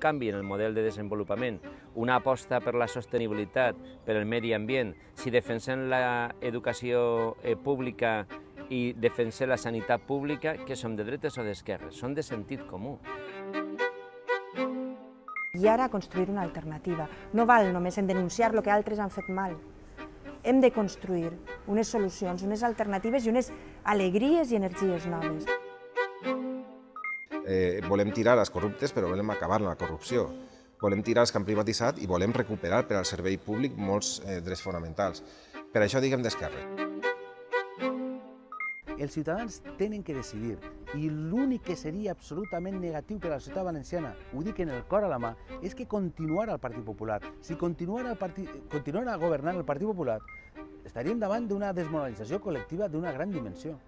canvi en el model de desenvolupament, una aposta per la sostenibilitat, per el medi ambient, si defensem l'educació eh, pública i defensem la sanitat pública, que som de dretes o d'esquerres? Són de sentit comú. I ara construir una alternativa. No val només en denunciar el que altres han fet mal. Hem de construir unes solucions, unes alternatives i unes alegries i energies noves. Eh, volem tirar als corruptes, però volem acabar la corrupció. Volem tirar els que han privatitzat i volem recuperar per al servei públic molts eh, drets fonamentals. Per això diguem d'esquerra. Els ciutadans tenen que decidir i l'únic que seria absolutament negatiu per a la ciutat valenciana, ho dic en el cor a la mà, és que continuara el Partit Popular. Si continuara, el partit, continuara governant el Partit Popular, estaríem davant d'una desmoralització col·lectiva d'una gran dimensió.